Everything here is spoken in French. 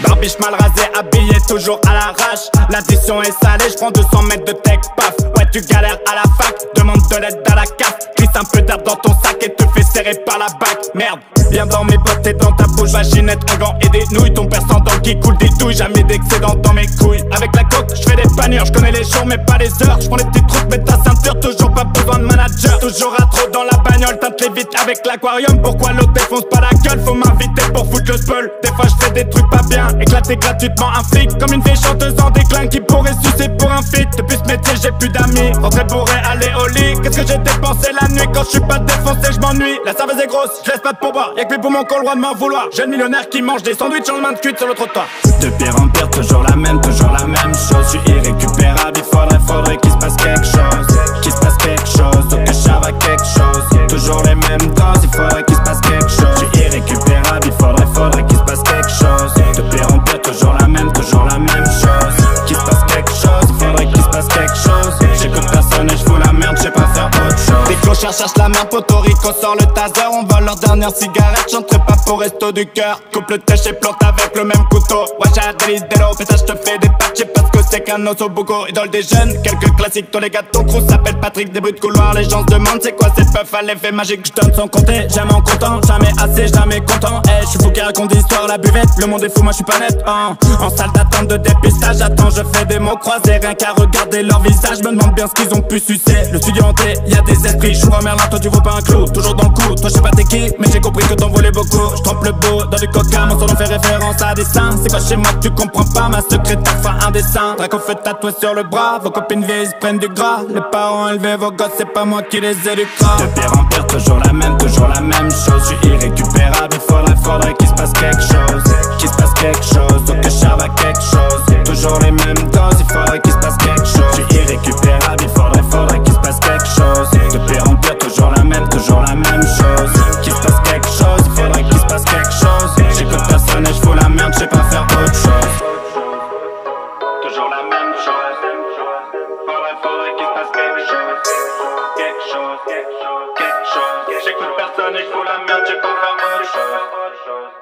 Barbiche mal rasé, habillé toujours à l'arrache. L'addition est salée, je prends 200 mètres de tech, paf. Ouais, tu galères à la fac, demande de l'aide à la CAF. Glisse un peu d'herbe dans ton sac et te fais serrer par la bac. Merde, viens dans mes bottes et dans ta bouche, vaginette, un gant et des nouilles. Ton percent qui coule des douilles, jamais d'excédent dans mes couilles. Avec la coque, je fais des paniers, je connais les jours mais pas les heures. Je prends les petites mais ta ceinture, toujours Toujours à trop dans la bagnole, teinte les vite avec l'aquarium. Pourquoi l'autre défonce pas la gueule? Faut m'inviter pour foutre le spell. Des fois, je fais des trucs pas bien, éclater gratuitement un flic. Comme une vieille chanteuse en déclin qui pourrait sucer pour un feat. Depuis ce métier, j'ai plus d'amis. Rentrer pourrait aller au lit. Qu'est-ce que j'ai dépensé la nuit? Quand je suis pas défoncé, je m'ennuie. La serveuse est grosse, je laisse pas de pourboire. Y'a que pour mon col, loin de m'en vouloir. Le millionnaire qui mange des sandwichs en main de cuite sur le trottoir. De pire en pire, toujours la même, toujours la même chose. Je suis irrécupérable, clochards cherchent la main, Puerto Rico sort le taser. On vole leur dernière cigarette, j'entrerai pas pour resto du cœur. Coupe le tèche et plante avec le même couteau. Wesh, Adelis Delo, ça, je te fais des patchs parce que c'est qu'un osso beaucoup. Idole des jeunes, quelques classiques, tous les gars ton crew s'appelle Patrick, des bruits de couloir. Les gens se demandent c'est quoi cette puff à l'effet magique. Je donne son compter, jamais en content, jamais assez, jamais content. Eh, je suis fou qui raconte des la buvette. Le monde est fou, moi je suis pas net. hein. En salle d'attente de dépistage, j'attends, je fais des mots croisés. Rien qu'à regarder leur visage, me demande bien ce qu'ils ont pu sucer. Le studio hanté, y a des esprits. Toi tu vois pas un clou. Toujours dans le coup, toi je sais pas t'es qui, mais j'ai compris que t'en voulais beaucoup. Je le beau dans du coca, mon son fait référence à des seins. C'est quoi chez moi tu comprends pas, ma secrétaire fait un dessin. Draco fait tatouer sur le bras, vos copines vieilles prennent du gras. Les parents élevés vos gosses, c'est pas moi qui les éduquera. De pire en pire, toujours la même, toujours la même chose. Je suis irrécupérable, il faudrait, faudrait qu'il se passe quelque chose. Qu'il se passe quelque chose, chose, quelque. J'écoute personne et je la merde, j'ai pas faire autre chose.